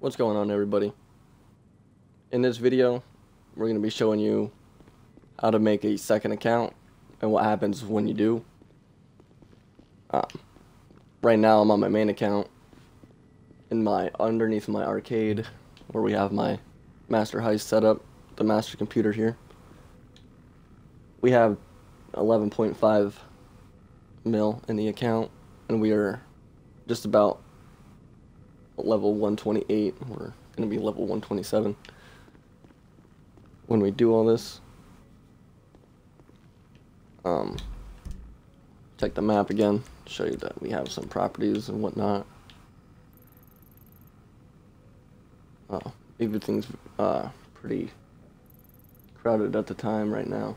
What's going on everybody? In this video, we're going to be showing you how to make a second account and what happens when you do. Um, right now I'm on my main account in my underneath my arcade where we have my master heist setup, the master computer here. We have 11.5 mil in the account and we are just about level 128. We're going to be level 127 when we do all this. Um, check the map again, show you that we have some properties and whatnot. Oh, everything's uh, pretty crowded at the time right now.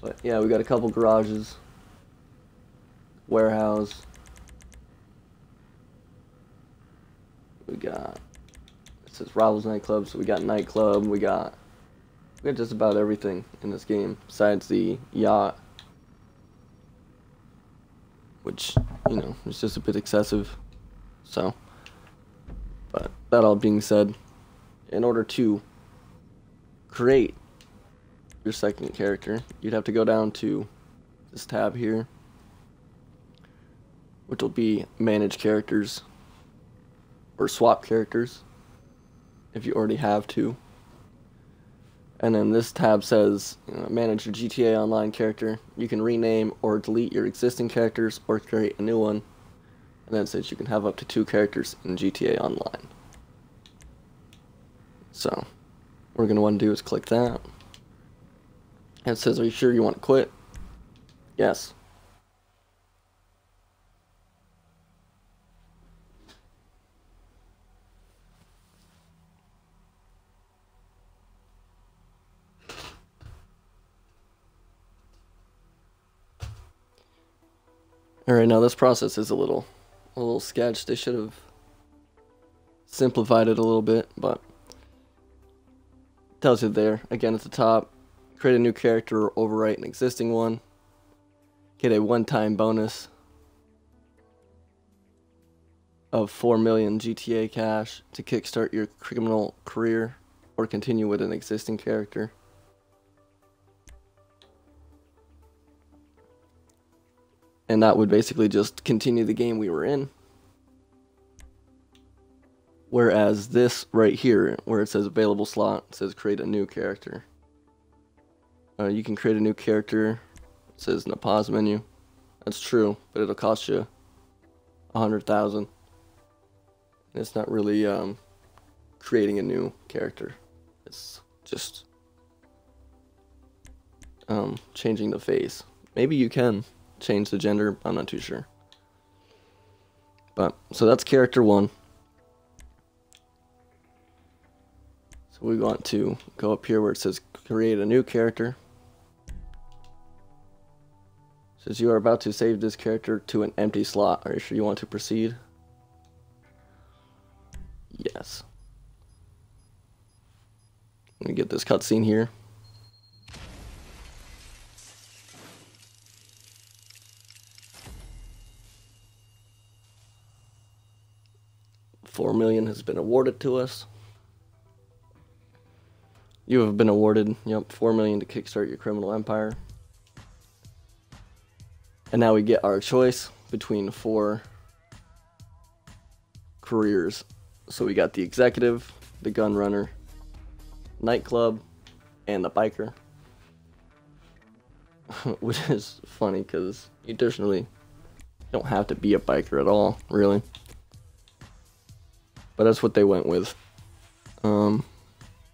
But yeah, we got a couple garages, warehouse. We got it says Rivals nightclub, so we got nightclub. We got we got just about everything in this game besides the yacht, which you know is just a bit excessive. So, but that all being said, in order to create your second character, you'd have to go down to this tab here, which will be manage characters or swap characters if you already have two. And then this tab says you know, manage your GTA Online character. You can rename or delete your existing characters or create a new one. And then it says you can have up to two characters in GTA Online. So, what we're going to want to do is click that. And it says, are you sure you want to quit? Yes. Alright, now this process is a little a little sketch. They should have simplified it a little bit, but tells you there, again at the top, create a new character or overwrite an existing one, get a one-time bonus of 4 million GTA cash to kickstart your criminal career or continue with an existing character. And that would basically just continue the game we were in. Whereas this right here, where it says available slot, says create a new character. Uh, you can create a new character. It says in the pause menu. That's true, but it'll cost you a hundred thousand. It's not really um, creating a new character. It's just um, changing the face. Maybe you can change the gender. I'm not too sure. But so that's character one. So we want to go up here where it says create a new character. It says you are about to save this character to an empty slot. Are you sure you want to proceed? Yes. Let me get this cutscene here. Million has been awarded to us. You have been awarded, yep, four million to kickstart your criminal empire. And now we get our choice between four careers. So we got the executive, the gun runner, nightclub, and the biker. Which is funny because you additionally don't have to be a biker at all, really. But that's what they went with. Um,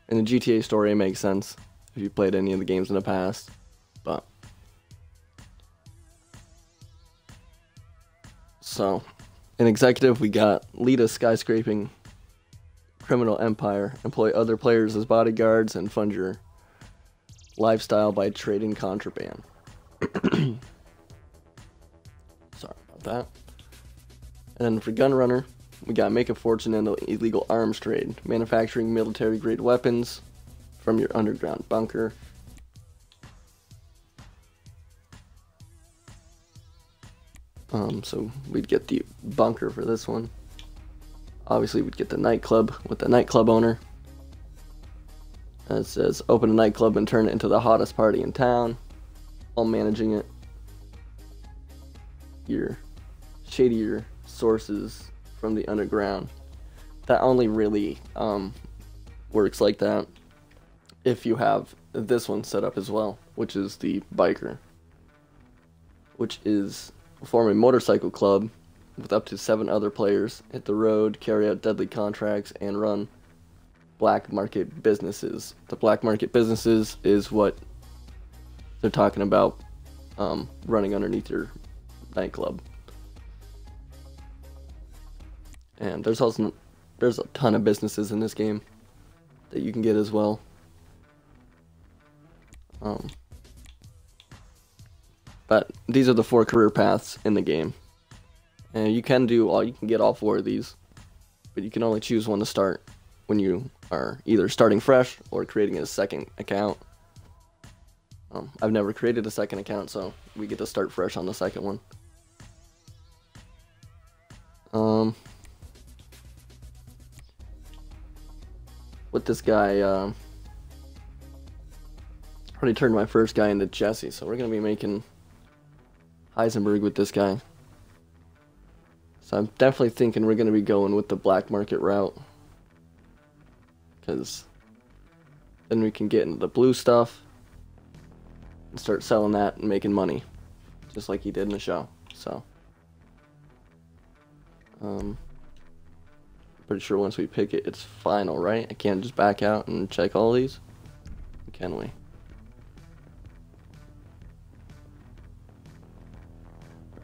and the GTA story it makes sense if you played any of the games in the past. But so, in executive, we got lead a skyscraping criminal empire, employ other players as bodyguards, and fund your lifestyle by trading contraband. Sorry about that. And then for Gunrunner, we got make a fortune in the illegal arms trade, manufacturing military grade weapons from your underground bunker. Um, so we'd get the bunker for this one. Obviously, we'd get the nightclub with the nightclub owner. It says open a nightclub and turn it into the hottest party in town. While managing it. Your shadier sources from the underground. That only really um, works like that if you have this one set up as well, which is the biker, which is form a motorcycle club with up to seven other players, hit the road, carry out deadly contracts, and run black market businesses. The black market businesses is what they're talking about um, running underneath your nightclub. And there's also there's a ton of businesses in this game that you can get as well. Um, but these are the four career paths in the game. And you can do all you can get all four of these, but you can only choose one to start when you are either starting fresh or creating a second account. Um, I've never created a second account, so we get to start fresh on the second one. Um, with this guy, um, already turned my first guy into Jesse, so we're gonna be making Heisenberg with this guy. So I'm definitely thinking we're gonna be going with the black market route. Because then we can get into the blue stuff and start selling that and making money. Just like he did in the show. So um pretty sure once we pick it it's final, right? I can't just back out and check all these. Can we?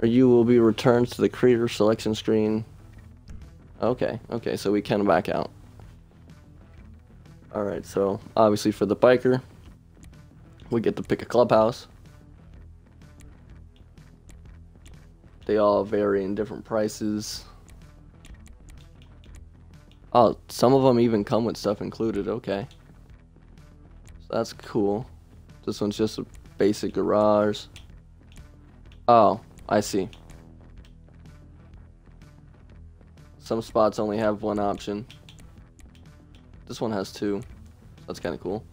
or you will be returned to the creator selection screen. Okay, okay, so we can back out. Alright, so obviously for the biker, we get to pick a clubhouse. They all vary in different prices. Oh, some of them even come with stuff included, okay. So that's cool. This one's just a basic garage. Oh, I see. Some spots only have one option. This one has two. That's kind of cool.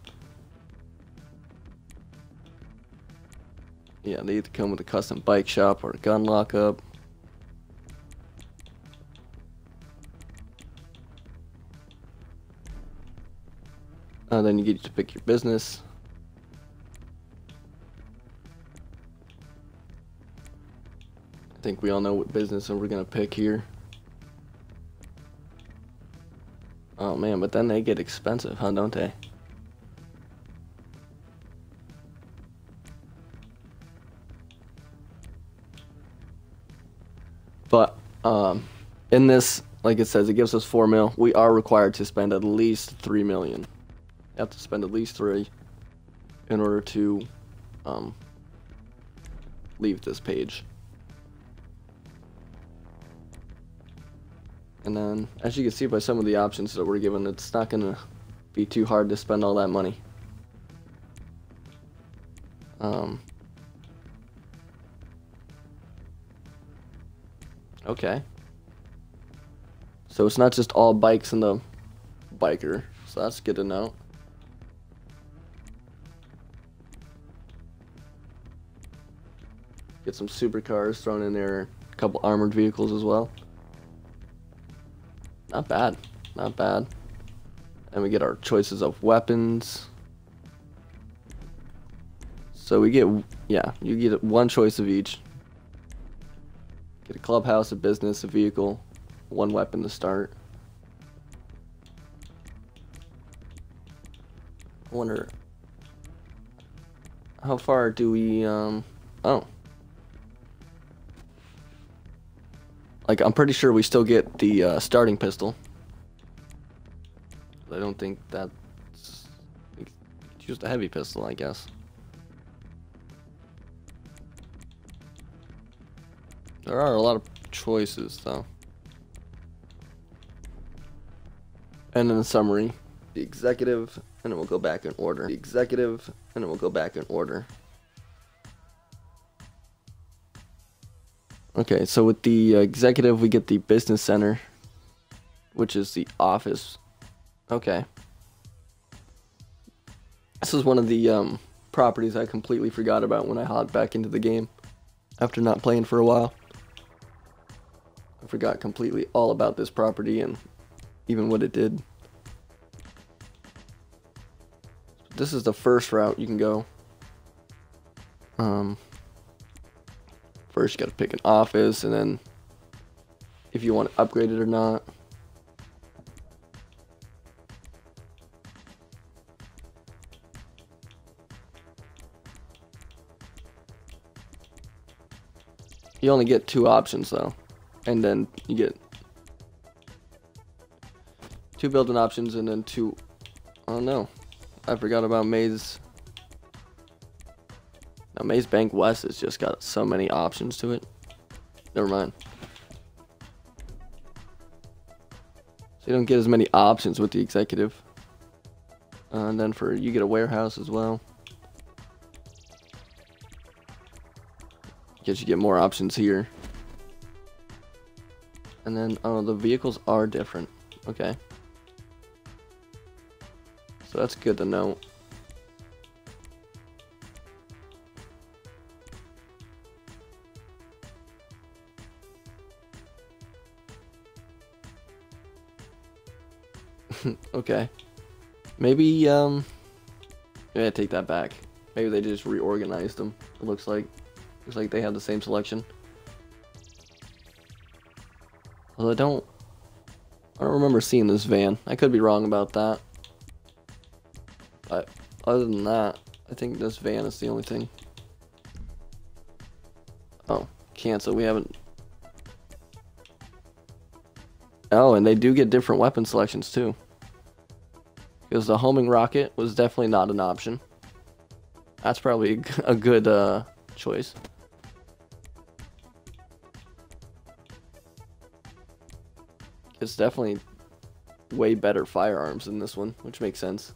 Yeah, they either come with a custom bike shop or a gun lockup. Uh, then you get to pick your business. I think we all know what business we're gonna pick here. Oh man, but then they get expensive, huh, don't they? But um, in this, like it says, it gives us four mil. We are required to spend at least three million. Have to spend at least three in order to um, leave this page. And then, as you can see by some of the options that we're given, it's not going to be too hard to spend all that money. Um, okay. So it's not just all bikes in the biker, so that's good to know. Get some supercars thrown in there, a couple armored vehicles as well. Not bad. Not bad. And we get our choices of weapons. So we get, yeah, you get one choice of each. Get a clubhouse, a business, a vehicle, one weapon to start. I wonder, how far do we, um, oh. Like, I'm pretty sure we still get the uh, starting pistol. I don't think that's... Just a heavy pistol, I guess. There are a lot of choices, though. And in the summary, the executive, and it will go back in order. The executive, and it will go back in order. Okay, so with the executive, we get the business center, which is the office. Okay. This is one of the um, properties I completely forgot about when I hopped back into the game after not playing for a while. I forgot completely all about this property and even what it did. This is the first route you can go. Um, first you gotta pick an office and then if you want to upgrade it or not. You only get two options though. And then you get two building options and then two oh no. I forgot about Maze. Maze Bank West has just got so many options to it. Never mind. So you don't get as many options with the executive. Uh, and then for you get a warehouse as well. Guess you get more options here. And then, oh, the vehicles are different. Okay. So that's good to know. okay. Maybe, um... Yeah, take that back. Maybe they just reorganized them, it looks like. Looks like they have the same selection. Although I don't... I don't remember seeing this van. I could be wrong about that. But other than that, I think this van is the only thing. Oh, cancel. We haven't... Oh, and they do get different weapon selections too. Because the homing rocket was definitely not an option. That's probably a good uh, choice. It's definitely way better firearms than this one, which makes sense.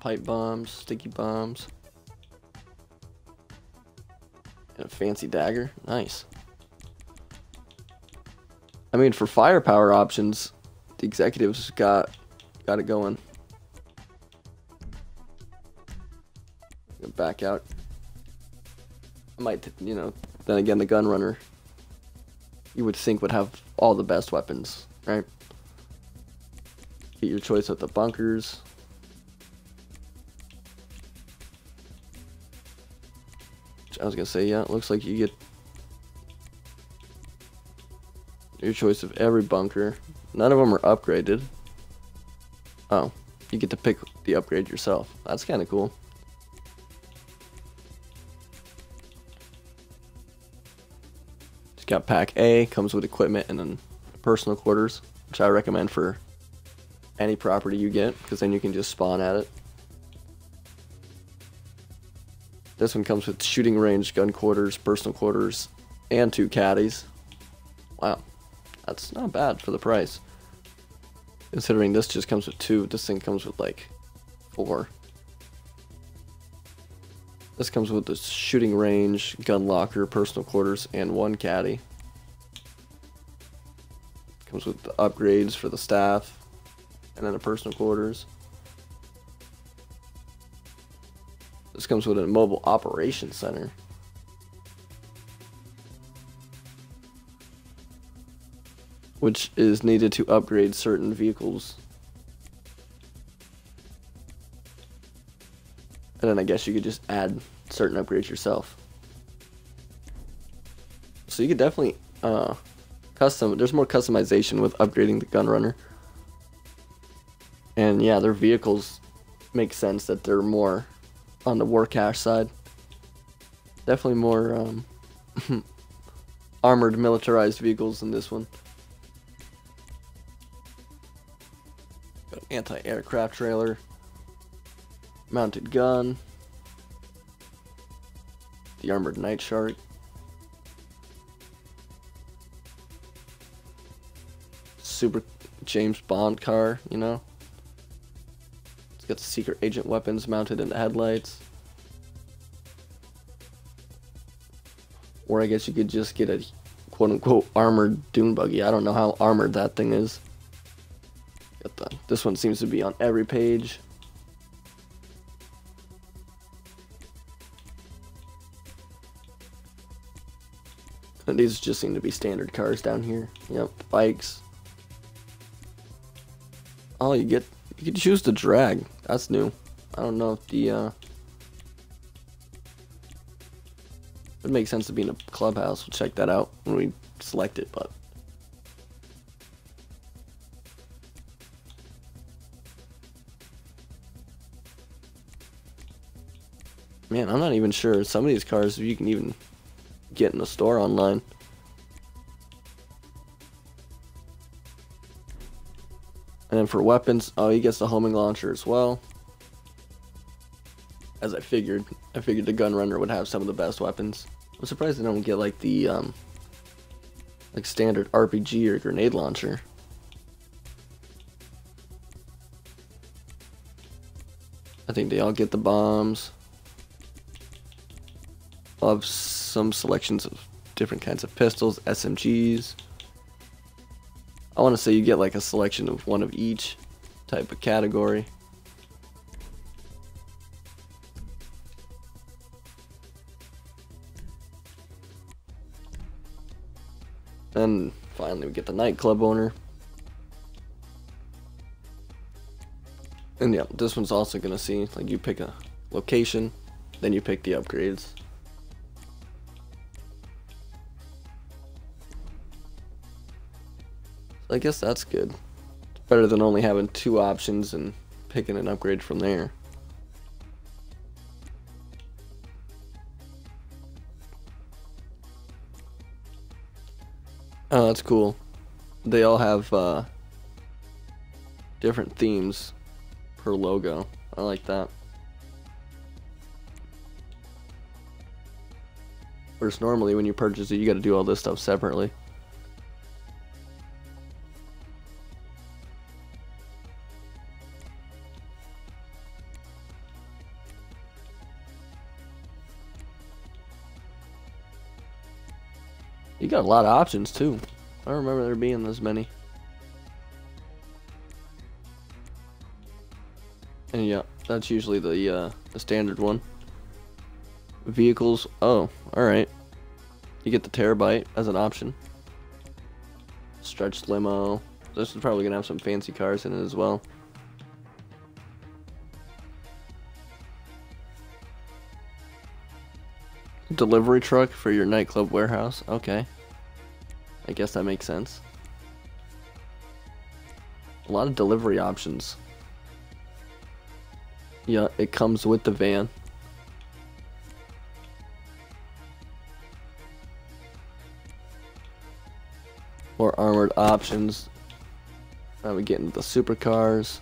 Pipe bombs, sticky bombs. And a fancy dagger. Nice. I mean, for firepower options, the executives got got it going. Back out might, you know, then again, the gun runner, you would think would have all the best weapons, right? Get your choice at the bunkers. I was gonna say, yeah, it looks like you get your choice of every bunker. None of them are upgraded. Oh, you get to pick the upgrade yourself. That's kind of cool. Just got pack A, comes with equipment and then personal quarters, which I recommend for any property you get, because then you can just spawn at it. This one comes with shooting range, gun quarters, personal quarters, and two caddies. Wow, that's not bad for the price. Considering this just comes with two, this thing comes with like four. This comes with the shooting range, gun locker, personal quarters, and one caddy. Comes with the upgrades for the staff, and then a personal quarters. This comes with a mobile operations center. Which is needed to upgrade certain vehicles. And then I guess you could just add certain upgrades yourself. So you could definitely uh, custom. There's more customization with upgrading the Gunrunner. And yeah, their vehicles make sense that they're more on the war cache side. Definitely more um, armored, militarized vehicles than this one. Anti-aircraft trailer mounted gun, the armored Nightshark, super James Bond car, you know, It's got the secret agent weapons mounted in the headlights. Or I guess you could just get a quote unquote armored dune buggy. I don't know how armored that thing is. This one seems to be on every page. And these just seem to be standard cars down here. Yep, bikes. Oh, you get you can choose to drag. That's new. I don't know if the uh it makes sense to be in a clubhouse. We'll check that out when we select it, but Man, I'm not even sure. Some of these cars you can even get in the store online. And then for weapons, oh, he gets the homing launcher as well. As I figured, I figured the Gunrunner would have some of the best weapons. I'm surprised they don't get like the um, like standard RPG or grenade launcher. I think they all get the bombs. I'll some selections of different kinds of pistols, SMGs. I want to say you get like a selection of one of each type of category. And finally we get the nightclub owner. And yeah, this one's also gonna see, like you pick a location, then you pick the upgrades. I guess that's good. It's better than only having two options and picking an upgrade from there. Oh, that's cool. They all have uh, different themes per logo. I like that. Whereas normally when you purchase it, you got to do all this stuff separately. Got a lot of options too. I don't remember there being this many. And yeah, that's usually the uh, the standard one. Vehicles. Oh, all right. You get the Terrorbyte as an option. Stretch limo. This is probably gonna have some fancy cars in it as well. Delivery truck for your nightclub warehouse. Okay. I guess that makes sense. A lot of delivery options. Yeah, it comes with the van. More armored options. Now we get into the supercars.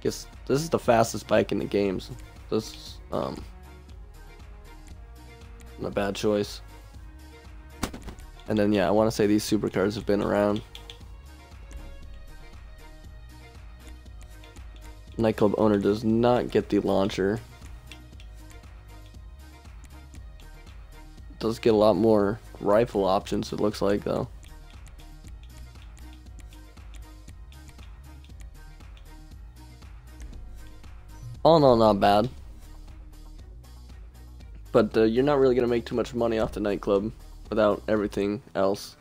Guess this is the fastest bike in the games. This um a bad choice. And then yeah, I want to say these supercars have been around. Nightclub owner does not get the launcher. Does get a lot more rifle options it looks like though. All in all, not bad. But uh, you're not really going to make too much money off the nightclub without everything else.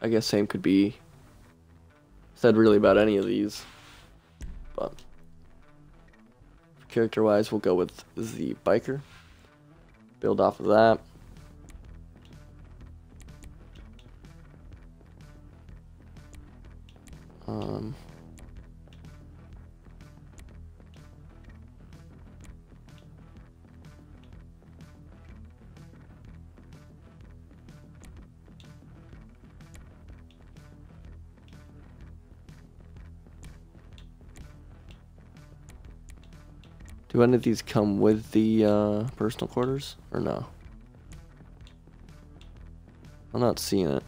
I guess same could be said really about any of these. But character wise, we'll go with the biker. Build off of that. Um, Do any of these come with the uh, personal quarters or no? I'm not seeing it.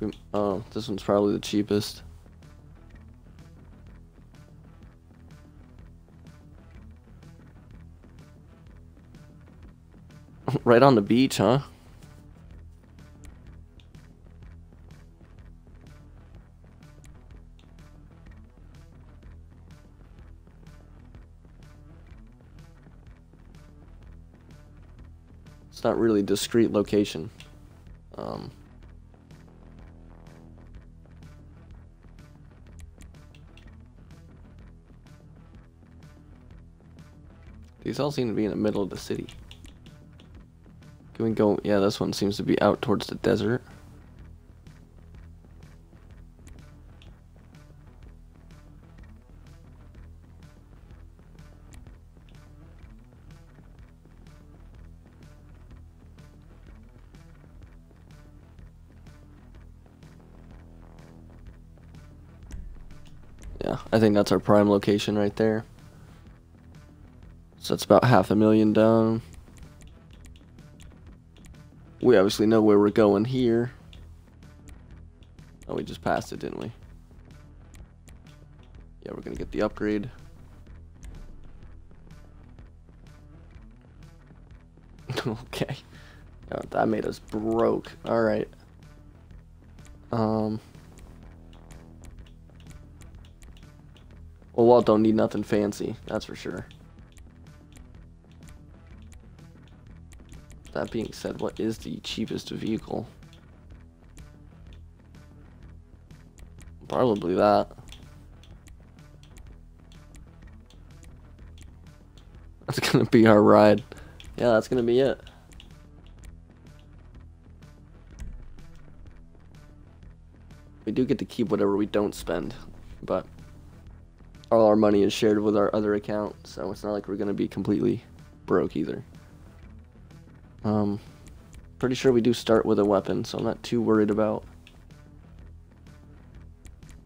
We, oh, this one's probably the cheapest. right on the beach, huh? Not really discrete location. Um, these all seem to be in the middle of the city. Can we go? Yeah, this one seems to be out towards the desert. Yeah, I think that's our prime location right there. So that's about half a million down. We obviously know where we're going here. Oh, we just passed it, didn't we? Yeah, we're gonna get the upgrade. okay. Oh, that made us broke. Alright. Um... Well, Walt don't need nothing fancy, that's for sure. That being said, what is the cheapest vehicle? Probably that. That's gonna be our ride. Yeah, that's gonna be it. We do get to keep whatever we don't spend, but all our money is shared with our other account, so it's not like we're gonna be completely broke either. Um, pretty sure we do start with a weapon, so I'm not too worried about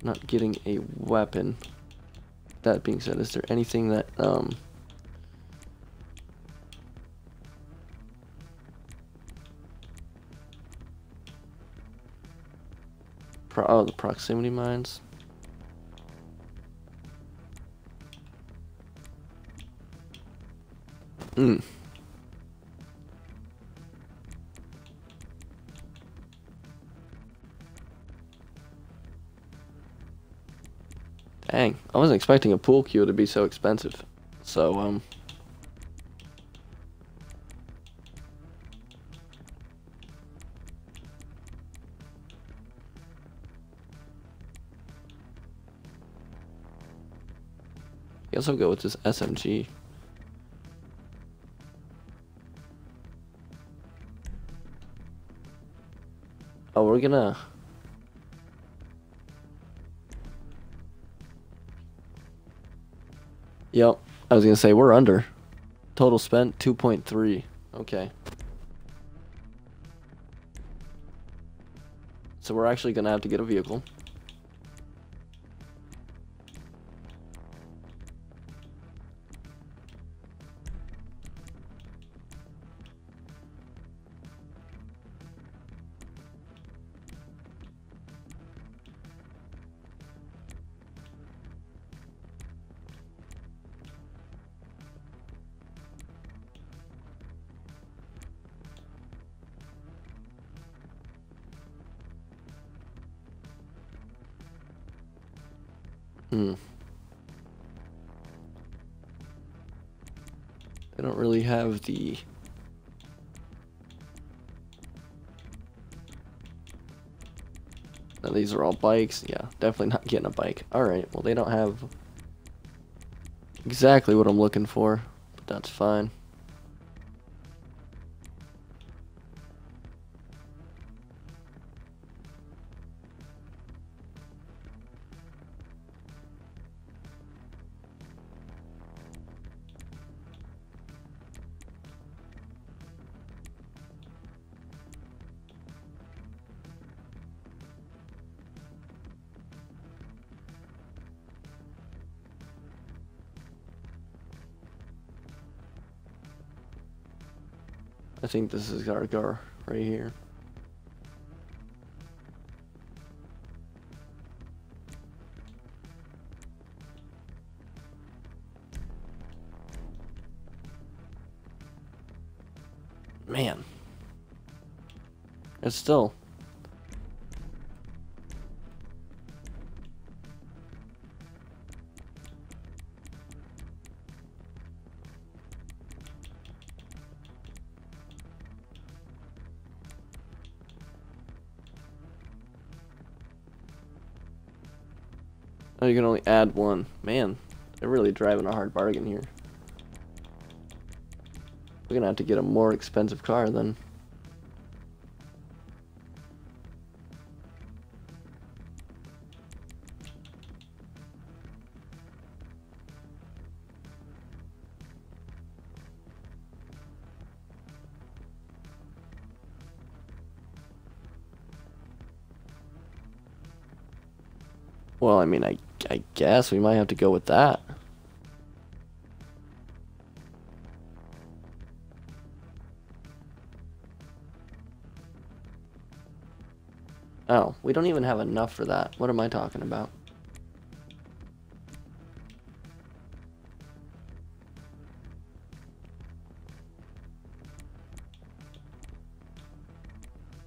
not getting a weapon. That being said, is there anything that um oh, the proximity mines. Mm. Dang, I wasn't expecting a pool cue to be so expensive. So, um... Guess I'll go with this SMG. We're gonna... Yep, I was gonna say we're under. Total spent 2.3. Okay. So we're actually gonna have to get a vehicle. Hmm. They don't really have the... Now, these are all bikes. Yeah, definitely not getting a bike. Alright, well they don't have exactly what I'm looking for, but that's fine. I think this is our car right here. Man. It's still Oh, you can only add one. Man, they're really driving a hard bargain here. We're gonna have to get a more expensive car then. Well, I mean, I, guess we might have to go with that. Oh, we don't even have enough for that. What am I talking about?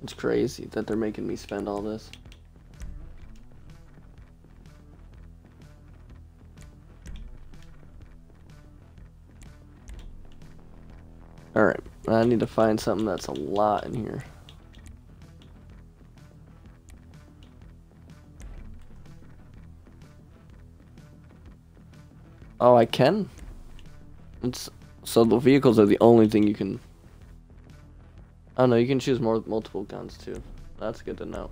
It's crazy that they're making me spend all this. I need to find something that's a lot in here. Oh, I can? It's so the vehicles are the only thing you can Oh no, you can choose more multiple guns too. That's good to know.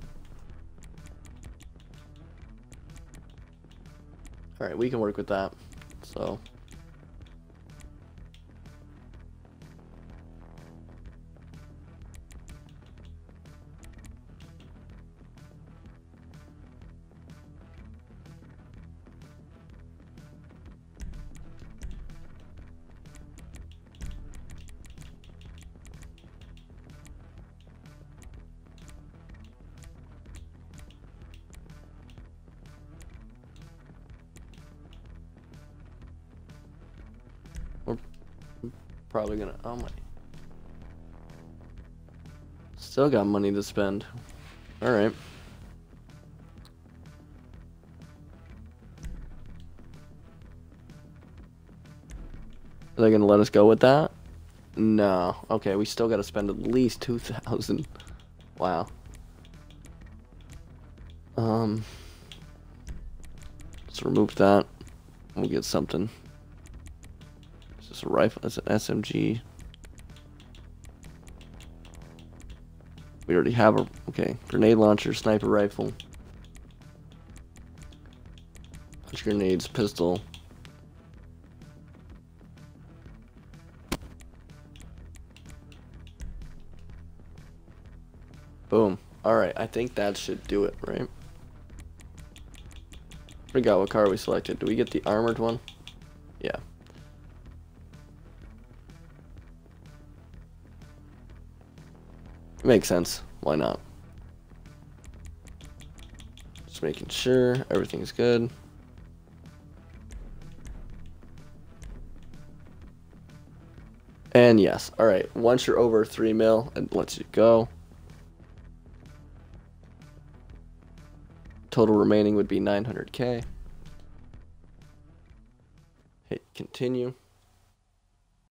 Alright, we can work with that. So probably gonna. Oh my. Still got money to spend. Alright. Are they gonna let us go with that? No. Okay, we still gotta spend at least 2,000. Wow. Um. Let's remove that. We'll get something. It's a rifle. It's an SMG. We already have a okay grenade launcher, sniper rifle, punch grenades, pistol. Boom. Alright, I think that should do it, right? Forgot what car we selected. Do we get the armored one? Yeah. Makes sense. Why not? Just making sure everything's good. And yes, all right, once you're over 3 mil, it lets you go. Total remaining would be 900k. Hit continue.